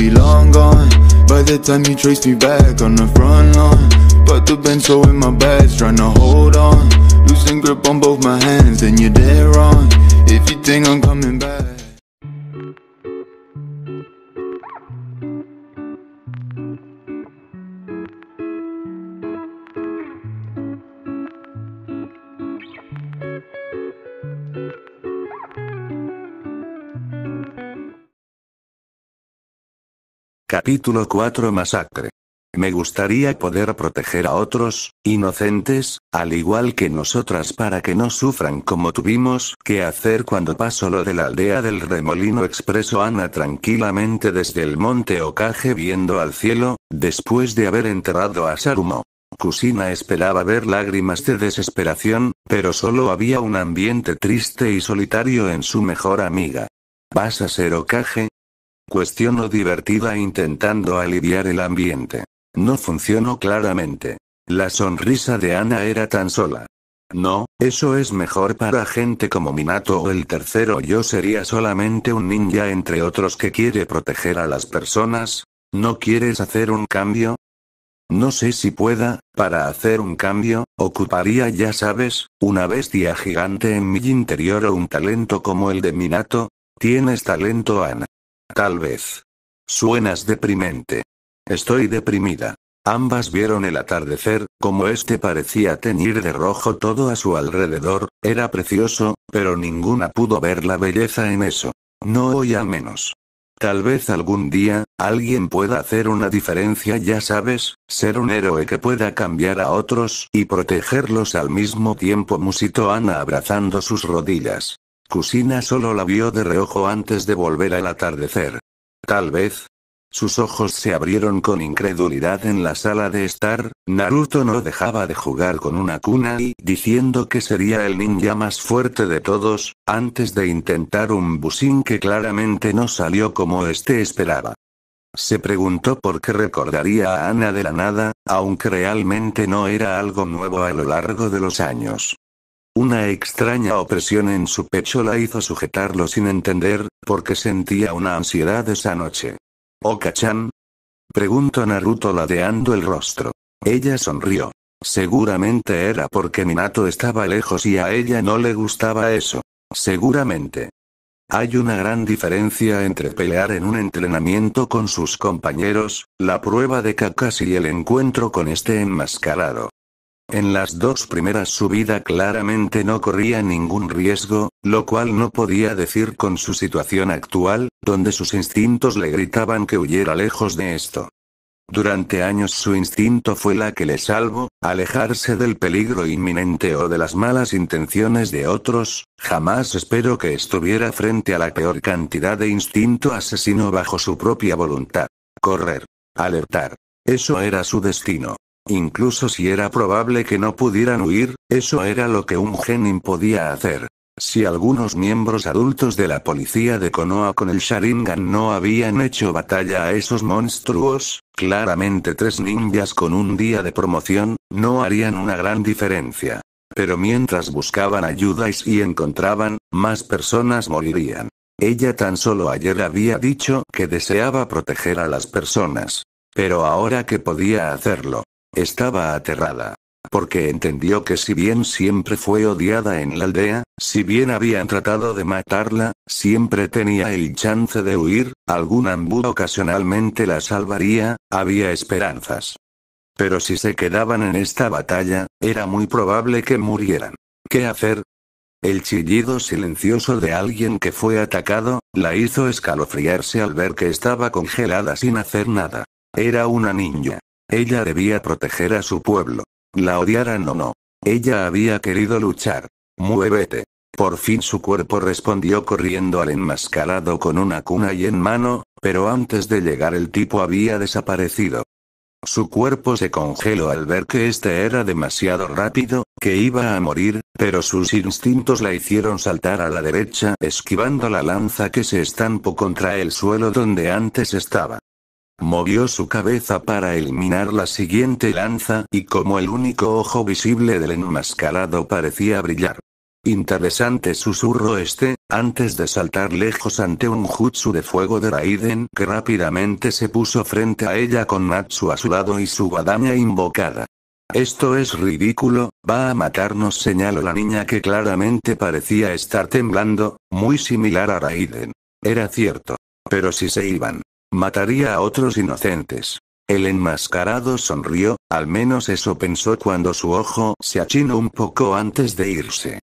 be long gone. By the time you trace me back on the front lawn. Got the bento in my bags, to hold on. Losing grip on both my hands, and you're dead wrong. If you think I'm coming back. Capítulo 4 Masacre. Me gustaría poder proteger a otros, inocentes, al igual que nosotras para que no sufran como tuvimos que hacer cuando pasó lo de la aldea del remolino expreso Ana tranquilamente desde el monte Okage viendo al cielo, después de haber enterrado a Sarumo. Kusina esperaba ver lágrimas de desesperación, pero solo había un ambiente triste y solitario en su mejor amiga. ¿Vas a ser Okage? Cuestionó divertida intentando aliviar el ambiente. No funcionó claramente. La sonrisa de Ana era tan sola. No, eso es mejor para gente como Minato o el tercero yo sería solamente un ninja entre otros que quiere proteger a las personas. ¿No quieres hacer un cambio? No sé si pueda, para hacer un cambio, ocuparía ya sabes, una bestia gigante en mi interior o un talento como el de Minato. Tienes talento Ana. Tal vez. Suenas deprimente. Estoy deprimida. Ambas vieron el atardecer, como este parecía teñir de rojo todo a su alrededor, era precioso, pero ninguna pudo ver la belleza en eso. No hoy al menos. Tal vez algún día, alguien pueda hacer una diferencia, ya sabes, ser un héroe que pueda cambiar a otros y protegerlos al mismo tiempo, musitó Ana abrazando sus rodillas. Kusina solo la vio de reojo antes de volver al atardecer. Tal vez. Sus ojos se abrieron con incredulidad en la sala de estar, Naruto no dejaba de jugar con una kunai diciendo que sería el ninja más fuerte de todos, antes de intentar un busin que claramente no salió como este esperaba. Se preguntó por qué recordaría a Ana de la nada, aunque realmente no era algo nuevo a lo largo de los años. Una extraña opresión en su pecho la hizo sujetarlo sin entender, porque sentía una ansiedad esa noche. ¿Oka-chan? Preguntó Naruto ladeando el rostro. Ella sonrió. Seguramente era porque Minato estaba lejos y a ella no le gustaba eso. Seguramente. Hay una gran diferencia entre pelear en un entrenamiento con sus compañeros, la prueba de Kakashi y el encuentro con este enmascarado. En las dos primeras su vida claramente no corría ningún riesgo, lo cual no podía decir con su situación actual, donde sus instintos le gritaban que huyera lejos de esto. Durante años su instinto fue la que le salvó, alejarse del peligro inminente o de las malas intenciones de otros, jamás espero que estuviera frente a la peor cantidad de instinto asesino bajo su propia voluntad. Correr. Alertar. Eso era su destino. Incluso si era probable que no pudieran huir, eso era lo que un genin podía hacer. Si algunos miembros adultos de la policía de Konoha con el Sharingan no habían hecho batalla a esos monstruos, claramente tres ninjas con un día de promoción, no harían una gran diferencia. Pero mientras buscaban ayuda y si encontraban, más personas morirían. Ella tan solo ayer había dicho que deseaba proteger a las personas. Pero ahora que podía hacerlo, estaba aterrada. Porque entendió que si bien siempre fue odiada en la aldea, si bien habían tratado de matarla, siempre tenía el chance de huir, algún ambú ocasionalmente la salvaría, había esperanzas. Pero si se quedaban en esta batalla, era muy probable que murieran. ¿Qué hacer? El chillido silencioso de alguien que fue atacado, la hizo escalofriarse al ver que estaba congelada sin hacer nada. Era una niña. Ella debía proteger a su pueblo. La odiaran o no. Ella había querido luchar. Muévete. Por fin su cuerpo respondió corriendo al enmascarado con una cuna y en mano, pero antes de llegar el tipo había desaparecido. Su cuerpo se congeló al ver que este era demasiado rápido, que iba a morir, pero sus instintos la hicieron saltar a la derecha esquivando la lanza que se estampó contra el suelo donde antes estaba. Movió su cabeza para eliminar la siguiente lanza y como el único ojo visible del enmascarado parecía brillar. Interesante susurro este, antes de saltar lejos ante un jutsu de fuego de Raiden que rápidamente se puso frente a ella con Natsu a su lado y su guadaña invocada. Esto es ridículo, va a matarnos señaló la niña que claramente parecía estar temblando, muy similar a Raiden. Era cierto. Pero si se iban, mataría a otros inocentes. El enmascarado sonrió, al menos eso pensó cuando su ojo se achinó un poco antes de irse.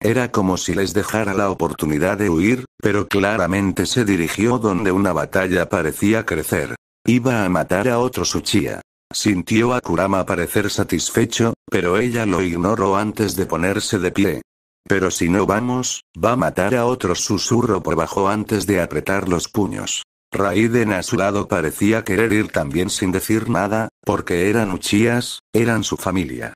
Era como si les dejara la oportunidad de huir, pero claramente se dirigió donde una batalla parecía crecer. Iba a matar a otro Suchia. Sintió a Kurama parecer satisfecho, pero ella lo ignoró antes de ponerse de pie. Pero si no vamos, va a matar a otro susurro por bajo antes de apretar los puños. Raiden a su lado parecía querer ir también sin decir nada, porque eran Uchías, eran su familia.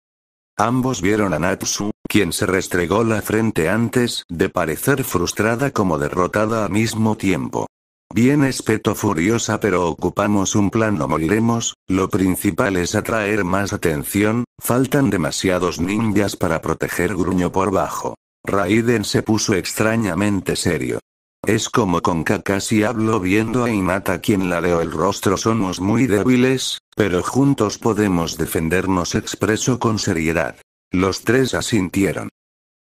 Ambos vieron a Natsu, quien se restregó la frente antes de parecer frustrada como derrotada al mismo tiempo. Bien espeto furiosa pero ocupamos un plan no moriremos, lo principal es atraer más atención, faltan demasiados ninjas para proteger gruño por bajo. Raiden se puso extrañamente serio. Es como con Kakashi hablo viendo a Inata quien la leo el rostro somos muy débiles, pero juntos podemos defendernos expreso con seriedad. Los tres asintieron.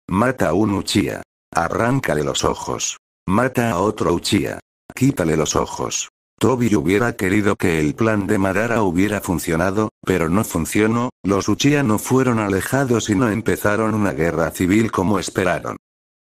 Mata a un Uchiha. Arráncale los ojos. Mata a otro Uchiha. Quítale los ojos. Toby hubiera querido que el plan de Madara hubiera funcionado, pero no funcionó, los Uchiha no fueron alejados y no empezaron una guerra civil como esperaron.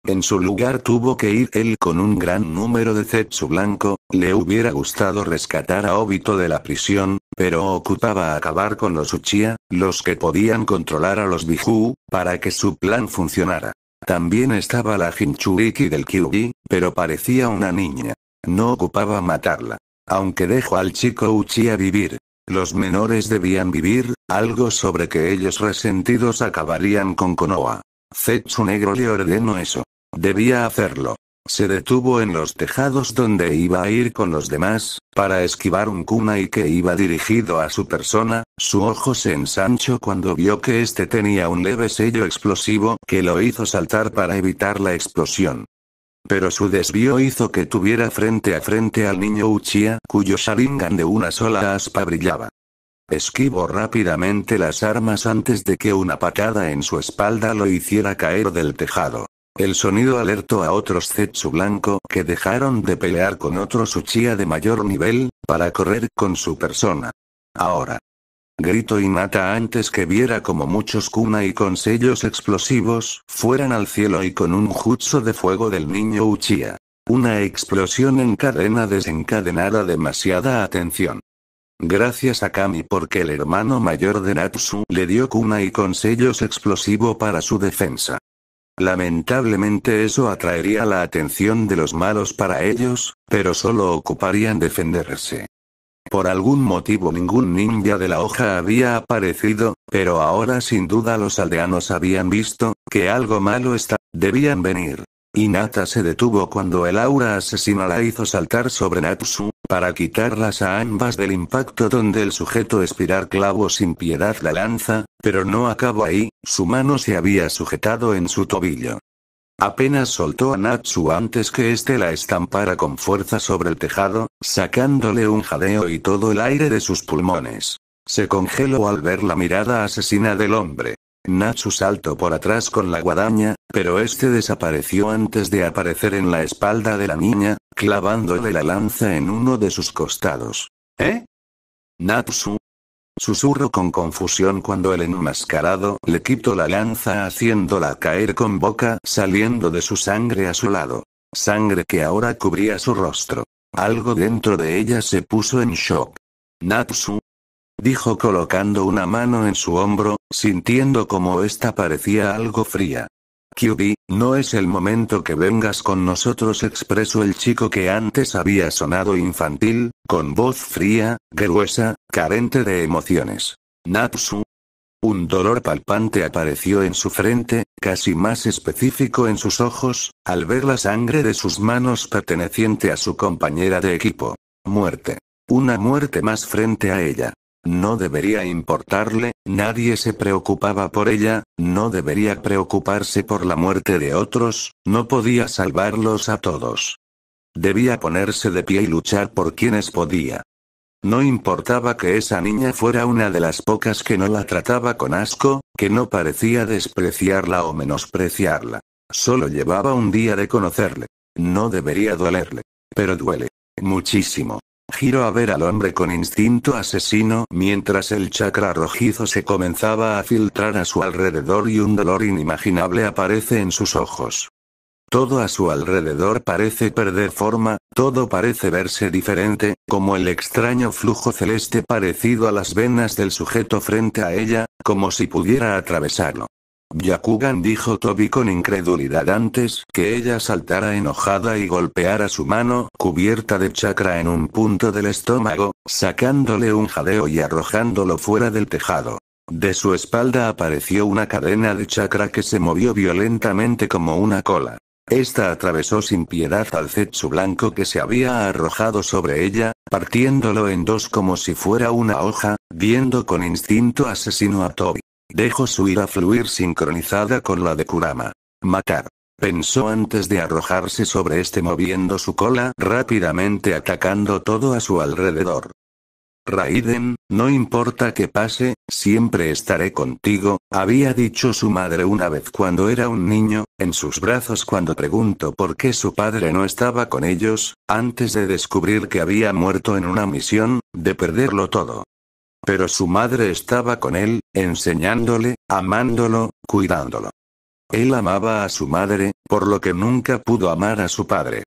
En su lugar tuvo que ir él con un gran número de Zetsu blanco, le hubiera gustado rescatar a Obito de la prisión, pero ocupaba acabar con los Uchiha, los que podían controlar a los Biju, para que su plan funcionara. También estaba la Jinchuriki del Kyuubi, pero parecía una niña. No ocupaba matarla. Aunque dejó al chico Uchiha vivir. Los menores debían vivir, algo sobre que ellos resentidos acabarían con Konoha. Zetsu Negro le ordenó eso. Debía hacerlo. Se detuvo en los tejados donde iba a ir con los demás, para esquivar un kunai que iba dirigido a su persona, su ojo se ensanchó cuando vio que este tenía un leve sello explosivo que lo hizo saltar para evitar la explosión. Pero su desvío hizo que tuviera frente a frente al niño Uchiha, cuyo Sharingan de una sola aspa brillaba. Esquivó rápidamente las armas antes de que una patada en su espalda lo hiciera caer del tejado. El sonido alertó a otros Zetsu blanco que dejaron de pelear con otros Uchiha de mayor nivel, para correr con su persona. Ahora. Grito Inata antes que viera como muchos kunai con sellos explosivos fueran al cielo y con un jutsu de fuego del niño Uchiha. Una explosión en cadena desencadenara demasiada atención. Gracias a Kami porque el hermano mayor de Natsu le dio kunai con sellos explosivo para su defensa. Lamentablemente eso atraería la atención de los malos para ellos, pero solo ocuparían defenderse. Por algún motivo ningún ninja de la hoja había aparecido, pero ahora sin duda los aldeanos habían visto, que algo malo está, debían venir. Inata se detuvo cuando el aura asesina la hizo saltar sobre Natsu, para quitarlas a ambas del impacto donde el sujeto espirar clavo sin piedad la lanza, pero no acabó ahí, su mano se había sujetado en su tobillo. Apenas soltó a Natsu antes que éste la estampara con fuerza sobre el tejado, sacándole un jadeo y todo el aire de sus pulmones. Se congeló al ver la mirada asesina del hombre. Natsu saltó por atrás con la guadaña, pero este desapareció antes de aparecer en la espalda de la niña, clavándole la lanza en uno de sus costados. ¿Eh? Natsu. Susurro con confusión cuando el enmascarado le quitó la lanza haciéndola caer con boca saliendo de su sangre a su lado. Sangre que ahora cubría su rostro. Algo dentro de ella se puso en shock. Natsu, dijo colocando una mano en su hombro, sintiendo como esta parecía algo fría. QB, no es el momento que vengas con nosotros, expresó el chico que antes había sonado infantil, con voz fría, gruesa, carente de emociones. Natsu. Un dolor palpante apareció en su frente, casi más específico en sus ojos, al ver la sangre de sus manos perteneciente a su compañera de equipo. Muerte. Una muerte más frente a ella. No debería importarle, nadie se preocupaba por ella, no debería preocuparse por la muerte de otros, no podía salvarlos a todos. Debía ponerse de pie y luchar por quienes podía. No importaba que esa niña fuera una de las pocas que no la trataba con asco, que no parecía despreciarla o menospreciarla. Solo llevaba un día de conocerle. No debería dolerle. Pero duele. Muchísimo. Giro a ver al hombre con instinto asesino mientras el chakra rojizo se comenzaba a filtrar a su alrededor y un dolor inimaginable aparece en sus ojos. Todo a su alrededor parece perder forma, todo parece verse diferente, como el extraño flujo celeste parecido a las venas del sujeto frente a ella, como si pudiera atravesarlo. Yakugan dijo Toby con incredulidad antes que ella saltara enojada y golpeara su mano cubierta de chakra en un punto del estómago, sacándole un jadeo y arrojándolo fuera del tejado. De su espalda apareció una cadena de chakra que se movió violentamente como una cola. Esta atravesó sin piedad al Zetsu blanco que se había arrojado sobre ella, partiéndolo en dos como si fuera una hoja, viendo con instinto asesino a Toby. Dejó su ira fluir sincronizada con la de Kurama. Matar. Pensó antes de arrojarse sobre este moviendo su cola rápidamente atacando todo a su alrededor. Raiden, no importa qué pase, siempre estaré contigo, había dicho su madre una vez cuando era un niño, en sus brazos cuando preguntó por qué su padre no estaba con ellos, antes de descubrir que había muerto en una misión, de perderlo todo. Pero su madre estaba con él, enseñándole, amándolo, cuidándolo. Él amaba a su madre, por lo que nunca pudo amar a su padre.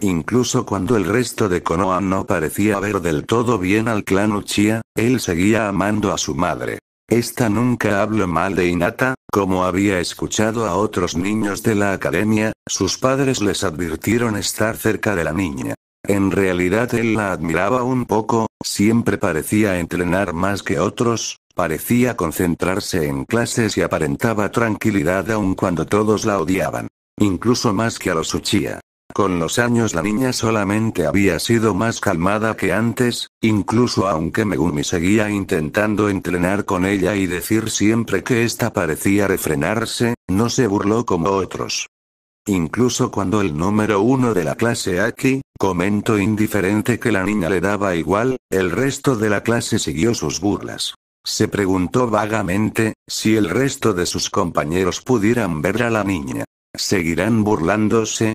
Incluso cuando el resto de Konoha no parecía ver del todo bien al clan Uchiha, él seguía amando a su madre. Esta nunca habló mal de Inata, como había escuchado a otros niños de la academia, sus padres les advirtieron estar cerca de la niña. En realidad él la admiraba un poco, siempre parecía entrenar más que otros, parecía concentrarse en clases y aparentaba tranquilidad aun cuando todos la odiaban. Incluso más que a los Uchiha. Con los años la niña solamente había sido más calmada que antes, incluso aunque Megumi seguía intentando entrenar con ella y decir siempre que ésta parecía refrenarse, no se burló como otros. Incluso cuando el número uno de la clase Aki, comentó indiferente que la niña le daba igual, el resto de la clase siguió sus burlas. Se preguntó vagamente, si el resto de sus compañeros pudieran ver a la niña. ¿Seguirán burlándose?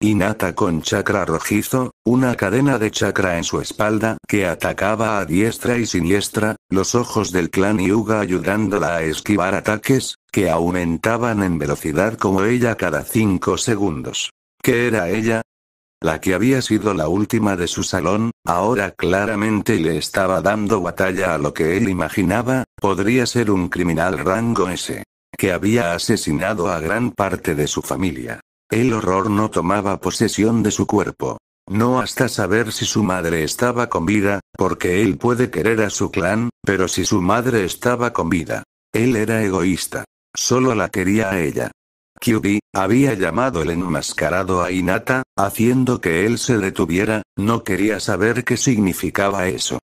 Inata con chakra rojizo, una cadena de chakra en su espalda que atacaba a diestra y siniestra, los ojos del clan Yuga ayudándola a esquivar ataques, que aumentaban en velocidad como ella cada cinco segundos. ¿Qué era ella? La que había sido la última de su salón, ahora claramente le estaba dando batalla a lo que él imaginaba, podría ser un criminal rango S. Que había asesinado a gran parte de su familia. El horror no tomaba posesión de su cuerpo. No hasta saber si su madre estaba con vida, porque él puede querer a su clan, pero si su madre estaba con vida. Él era egoísta. Solo la quería a ella. Kyubi, había llamado el enmascarado a Inata, haciendo que él se detuviera, no quería saber qué significaba eso.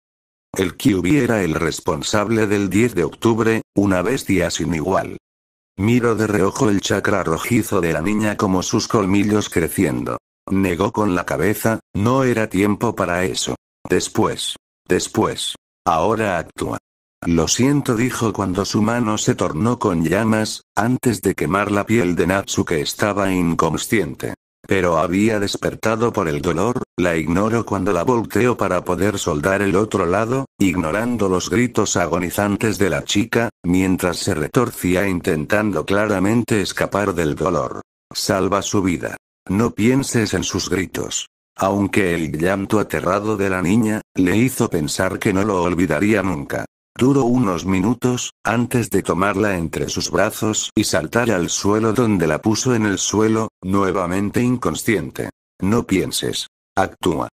El Kyubi era el responsable del 10 de octubre, una bestia sin igual. Miro de reojo el chakra rojizo de la niña como sus colmillos creciendo. Negó con la cabeza, no era tiempo para eso. Después. Después. Ahora actúa. Lo siento, dijo cuando su mano se tornó con llamas, antes de quemar la piel de Natsu que estaba inconsciente. Pero había despertado por el dolor, la ignoro cuando la volteo para poder soldar el otro lado, ignorando los gritos agonizantes de la chica, mientras se retorcía intentando claramente escapar del dolor. Salva su vida. No pienses en sus gritos. Aunque el llanto aterrado de la niña, le hizo pensar que no lo olvidaría nunca. Duró unos minutos, antes de tomarla entre sus brazos y saltar al suelo donde la puso en el suelo, nuevamente inconsciente. No pienses. Actúa.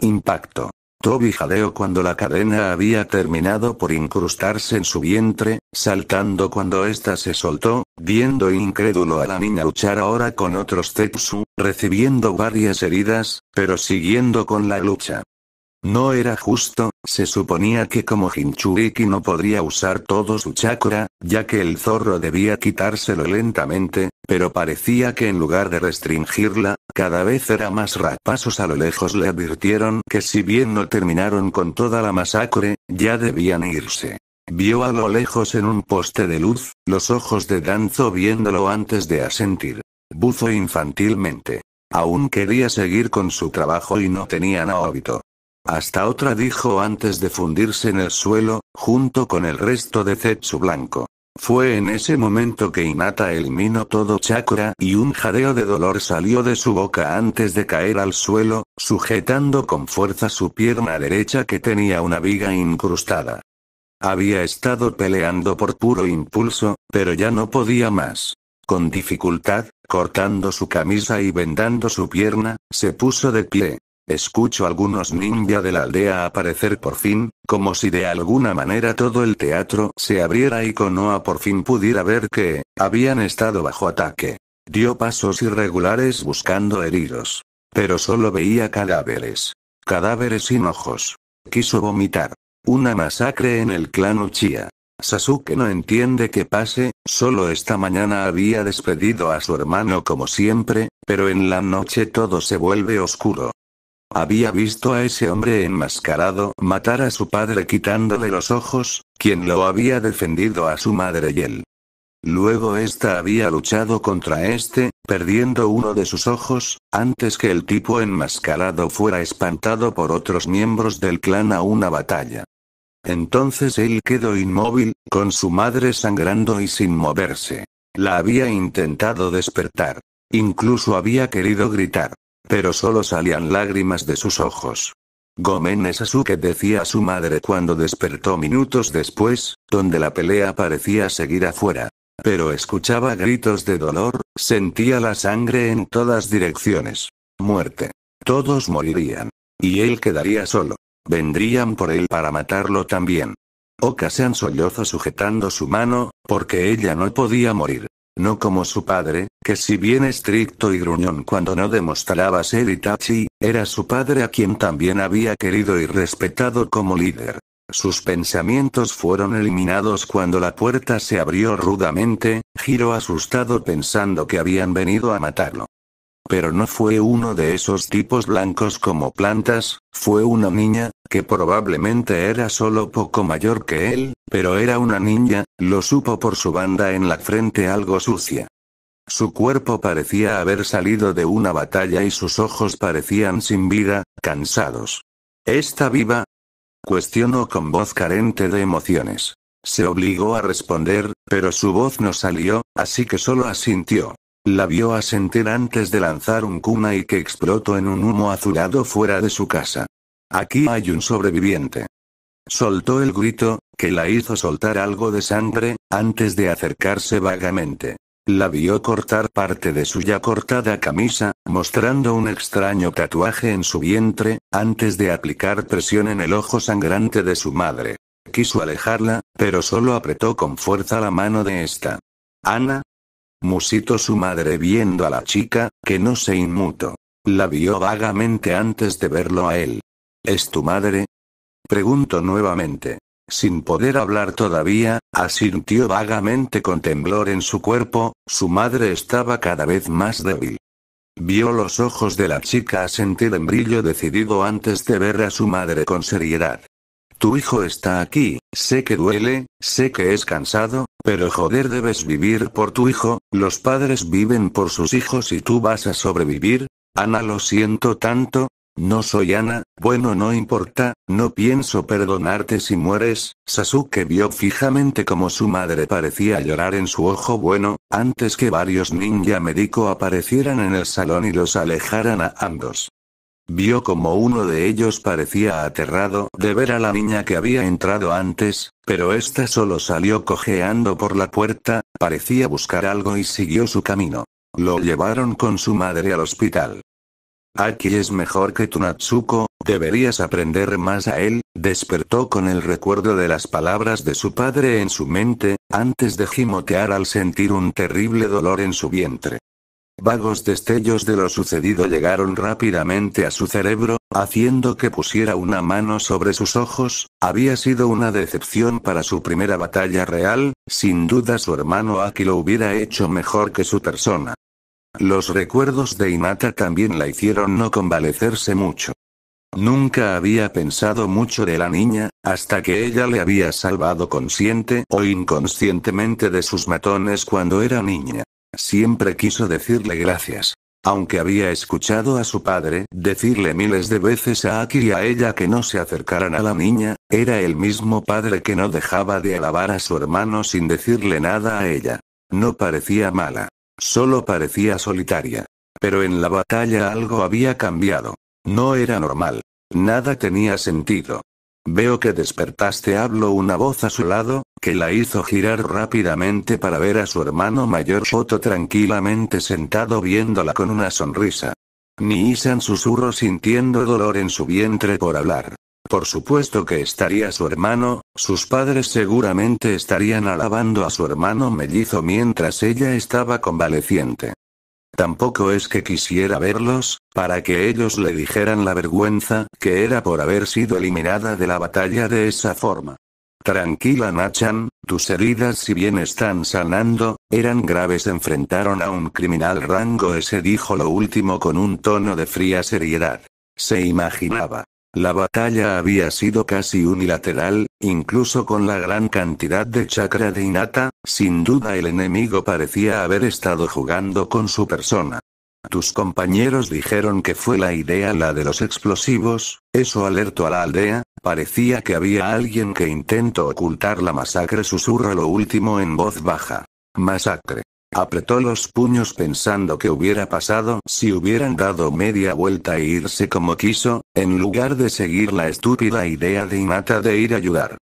Impacto. Toby jadeó cuando la cadena había terminado por incrustarse en su vientre, saltando cuando ésta se soltó, viendo incrédulo a la niña luchar ahora con otros Tetsu, recibiendo varias heridas, pero siguiendo con la lucha. No era justo, se suponía que como Jinchuriki no podría usar todo su chakra, ya que el zorro debía quitárselo lentamente, pero parecía que en lugar de restringirla, cada vez era más rapasos a lo lejos le advirtieron que si bien no terminaron con toda la masacre, ya debían irse. Vio a lo lejos en un poste de luz, los ojos de Danzo viéndolo antes de asentir. Buzo infantilmente. Aún quería seguir con su trabajo y no tenía Naobito. Hasta otra dijo antes de fundirse en el suelo, junto con el resto de Zetsu blanco. Fue en ese momento que Inata eliminó todo chakra y un jadeo de dolor salió de su boca antes de caer al suelo, sujetando con fuerza su pierna derecha que tenía una viga incrustada. Había estado peleando por puro impulso, pero ya no podía más. Con dificultad, cortando su camisa y vendando su pierna, se puso de pie. Escucho algunos ninja de la aldea aparecer por fin, como si de alguna manera todo el teatro se abriera y Konoha por fin pudiera ver que, habían estado bajo ataque. Dio pasos irregulares buscando heridos. Pero solo veía cadáveres. Cadáveres sin ojos. Quiso vomitar. Una masacre en el clan Uchiha. Sasuke no entiende qué pase, solo esta mañana había despedido a su hermano como siempre, pero en la noche todo se vuelve oscuro. Había visto a ese hombre enmascarado matar a su padre quitándole los ojos, quien lo había defendido a su madre y él. Luego ésta había luchado contra este, perdiendo uno de sus ojos, antes que el tipo enmascarado fuera espantado por otros miembros del clan a una batalla. Entonces él quedó inmóvil, con su madre sangrando y sin moverse. La había intentado despertar. Incluso había querido gritar. Pero solo salían lágrimas de sus ojos. Gomen Sasuke decía a su madre cuando despertó minutos después, donde la pelea parecía seguir afuera. Pero escuchaba gritos de dolor, sentía la sangre en todas direcciones. Muerte. Todos morirían. Y él quedaría solo. Vendrían por él para matarlo también. Okasan sujetando su mano, porque ella no podía morir. No como su padre, que si bien estricto y gruñón cuando no demostraba ser Itachi, era su padre a quien también había querido y respetado como líder. Sus pensamientos fueron eliminados cuando la puerta se abrió rudamente, giró asustado pensando que habían venido a matarlo. Pero no fue uno de esos tipos blancos como plantas, fue una niña, que probablemente era solo poco mayor que él, pero era una niña, lo supo por su banda en la frente algo sucia. Su cuerpo parecía haber salido de una batalla y sus ojos parecían sin vida, cansados. ¿Está viva? Cuestionó con voz carente de emociones. Se obligó a responder, pero su voz no salió, así que solo asintió. La vio asentir antes de lanzar un kunai que explotó en un humo azulado fuera de su casa. Aquí hay un sobreviviente. Soltó el grito, que la hizo soltar algo de sangre, antes de acercarse vagamente. La vio cortar parte de su ya cortada camisa, mostrando un extraño tatuaje en su vientre, antes de aplicar presión en el ojo sangrante de su madre. Quiso alejarla, pero solo apretó con fuerza la mano de esta. Ana, musitó su madre viendo a la chica, que no se inmutó. La vio vagamente antes de verlo a él. ¿Es tu madre? Preguntó nuevamente. Sin poder hablar todavía, asintió vagamente con temblor en su cuerpo, su madre estaba cada vez más débil. Vio los ojos de la chica sentir en brillo decidido antes de ver a su madre con seriedad. Tu hijo está aquí, sé que duele, sé que es cansado, pero joder debes vivir por tu hijo, los padres viven por sus hijos y tú vas a sobrevivir. Ana lo siento tanto, no soy Ana, bueno no importa, no pienso perdonarte si mueres, Sasuke vio fijamente como su madre parecía llorar en su ojo bueno, antes que varios ninja médico aparecieran en el salón y los alejaran a ambos. Vio como uno de ellos parecía aterrado de ver a la niña que había entrado antes, pero ésta solo salió cojeando por la puerta, parecía buscar algo y siguió su camino. Lo llevaron con su madre al hospital. Aquí es mejor que tu Natsuko, deberías aprender más a él, despertó con el recuerdo de las palabras de su padre en su mente, antes de gimotear al sentir un terrible dolor en su vientre. Vagos destellos de lo sucedido llegaron rápidamente a su cerebro, haciendo que pusiera una mano sobre sus ojos, había sido una decepción para su primera batalla real, sin duda su hermano Aki lo hubiera hecho mejor que su persona. Los recuerdos de Inata también la hicieron no convalecerse mucho. Nunca había pensado mucho de la niña, hasta que ella le había salvado consciente o inconscientemente de sus matones cuando era niña. Siempre quiso decirle gracias. Aunque había escuchado a su padre decirle miles de veces a Aki y a ella que no se acercaran a la niña, era el mismo padre que no dejaba de alabar a su hermano sin decirle nada a ella. No parecía mala. Solo parecía solitaria. Pero en la batalla algo había cambiado. No era normal. Nada tenía sentido. Veo que despertaste, habló una voz a su lado, que la hizo girar rápidamente para ver a su hermano mayor Shoto tranquilamente sentado viéndola con una sonrisa. Ni-san susurró sintiendo dolor en su vientre por hablar. Por supuesto que estaría su hermano, sus padres seguramente estarían alabando a su hermano mellizo mientras ella estaba convaleciente. Tampoco es que quisiera verlos, para que ellos le dijeran la vergüenza que era por haber sido eliminada de la batalla de esa forma. Tranquila Nachan, tus heridas si bien están sanando, eran graves. Enfrentaron a un criminal rango ese dijo lo último con un tono de fría seriedad. Se imaginaba. La batalla había sido casi unilateral, incluso con la gran cantidad de chakra de Inata, sin duda el enemigo parecía haber estado jugando con su persona. Tus compañeros dijeron que fue la idea la de los explosivos, eso alertó a la aldea, parecía que había alguien que intentó ocultar la masacre susurró lo último en voz baja. Masacre. Apretó los puños pensando que hubiera pasado si hubieran dado media vuelta e irse como quiso, en lugar de seguir la estúpida idea de Inata de ir a ayudar.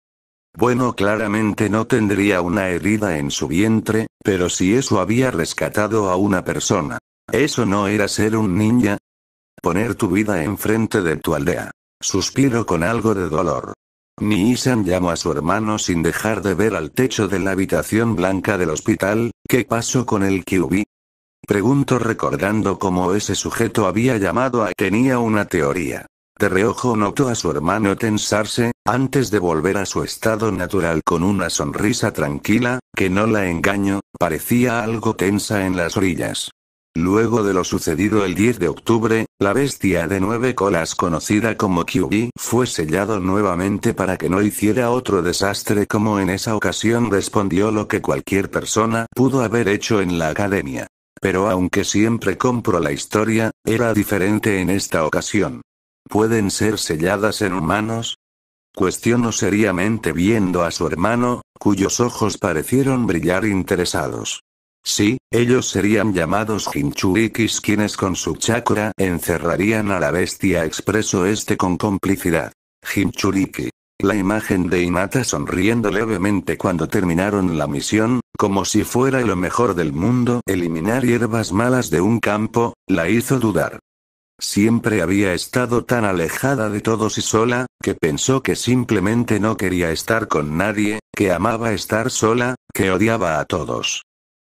Bueno, claramente no tendría una herida en su vientre, pero si eso había rescatado a una persona. ¿Eso no era ser un ninja? Poner tu vida enfrente de tu aldea. Suspiro con algo de dolor. Ni-san llamó a su hermano sin dejar de ver al techo de la habitación blanca del hospital, ¿qué pasó con el QB? Pregunto recordando cómo ese sujeto había llamado a... Tenía una teoría. De reojo notó a su hermano tensarse, antes de volver a su estado natural con una sonrisa tranquila, que no la engaño, parecía algo tensa en las orillas. Luego de lo sucedido el 10 de octubre, la bestia de nueve colas conocida como QB fue sellado nuevamente para que no hiciera otro desastre como en esa ocasión respondió lo que cualquier persona pudo haber hecho en la academia. Pero aunque siempre compro la historia, era diferente en esta ocasión. ¿Pueden ser selladas en humanos? Cuestionó seriamente viendo a su hermano, cuyos ojos parecieron brillar interesados. Sí, ellos serían llamados Hinchurikis quienes con su chakra encerrarían a la bestia expreso este con complicidad. Hinchuriki. La imagen de Inata sonriendo levemente cuando terminaron la misión, como si fuera lo mejor del mundo, eliminar hierbas malas de un campo, la hizo dudar. Siempre había estado tan alejada de todos y sola, que pensó que simplemente no quería estar con nadie, que amaba estar sola, que odiaba a todos.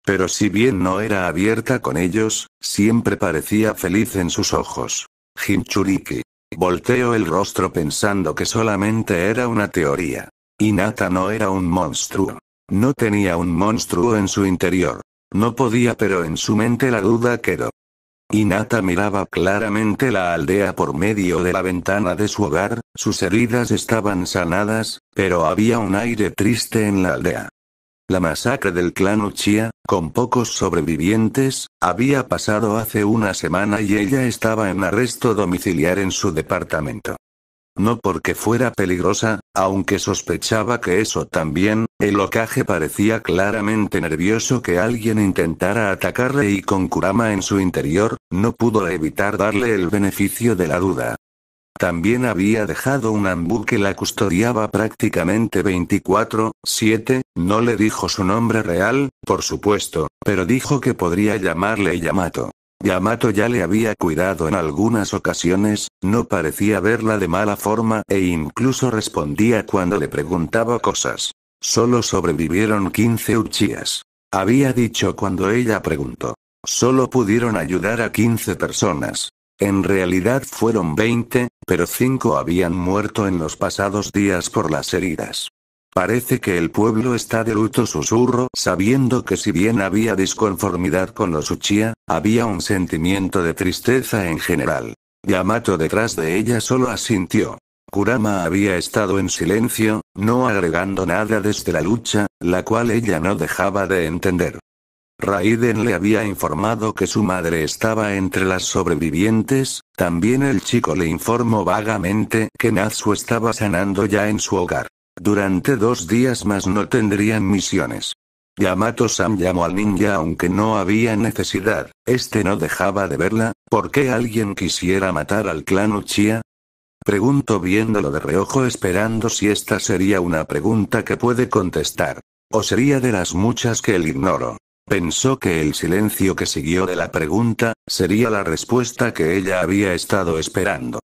Pero si bien no era abierta con ellos, siempre parecía feliz en sus ojos. Hinchuriki. Volteó el rostro pensando que solamente era una teoría. Inata no era un monstruo. No tenía un monstruo en su interior. No podía pero en su mente la duda quedó. Inata miraba claramente la aldea por medio de la ventana de su hogar, sus heridas estaban sanadas, pero había un aire triste en la aldea. La masacre del clan Uchiha, con pocos sobrevivientes, había pasado hace una semana y ella estaba en arresto domiciliar en su departamento. No porque fuera peligrosa, aunque sospechaba que eso también, el ocaje parecía claramente nervioso que alguien intentara atacarle y con Kurama en su interior, no pudo evitar darle el beneficio de la duda. También había dejado un ambú que la custodiaba prácticamente 24/7, no le dijo su nombre real, por supuesto, pero dijo que podría llamarle Yamato. Yamato ya le había cuidado en algunas ocasiones, no parecía verla de mala forma e incluso respondía cuando le preguntaba cosas. Solo sobrevivieron 15 uchías. Había dicho cuando ella preguntó. Solo pudieron ayudar a 15 personas. En realidad fueron 20, pero 5 habían muerto en los pasados días por las heridas. Parece que el pueblo está de luto susurro, sabiendo que si bien había disconformidad con los Uchiha, había un sentimiento de tristeza en general. Yamato detrás de ella solo asintió. Kurama había estado en silencio, no agregando nada desde la lucha, la cual ella no dejaba de entender. Raiden le había informado que su madre estaba entre las sobrevivientes, también el chico le informó vagamente que Natsu estaba sanando ya en su hogar. Durante dos días más no tendrían misiones. Yamato-san llamó al ninja aunque no había necesidad, este no dejaba de verla, ¿por qué alguien quisiera matar al clan Uchiha? Pregunto viéndolo de reojo esperando si esta sería una pregunta que puede contestar. O sería de las muchas que él ignoro. Pensó que el silencio que siguió de la pregunta, sería la respuesta que ella había estado esperando.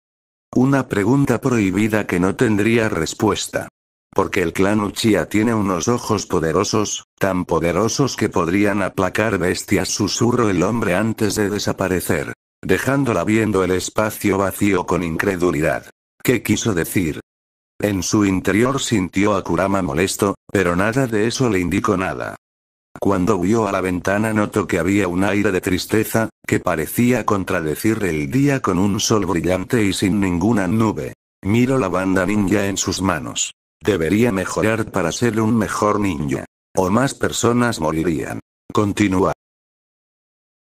Una pregunta prohibida que no tendría respuesta. Porque el clan Uchiha tiene unos ojos poderosos, tan poderosos que podrían aplacar bestias, susurró el hombre antes de desaparecer dejándola viendo el espacio vacío con incredulidad. ¿Qué quiso decir? En su interior sintió a Kurama molesto, pero nada de eso le indicó nada. Cuando vio a la ventana notó que había un aire de tristeza, que parecía contradecir el día con un sol brillante y sin ninguna nube. Miró la banda ninja en sus manos. Debería mejorar para ser un mejor ninja. O más personas morirían. Continúa.